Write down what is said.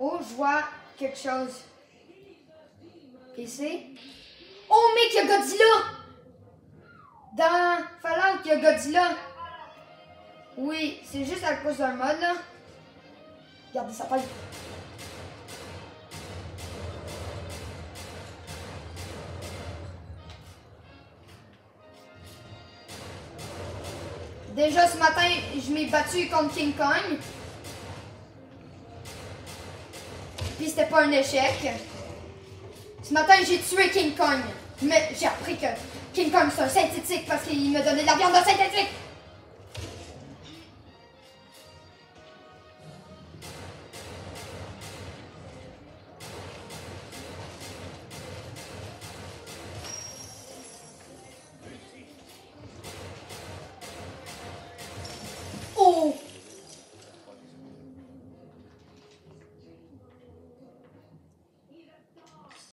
Oh, je vois quelque chose. Ici. Oh, mec, il y a Godzilla! Dans Fallout, il y a Godzilla. Oui, c'est juste à cause d'un mode, là. Regardez, ça passe. Déjà ce matin, je m'ai battu contre King Kong. Puis c'était pas un échec. Ce matin, j'ai tué King Kong. Mais j'ai appris que King Kong c'est un synthétique parce qu'il me donnait de la viande synthétique.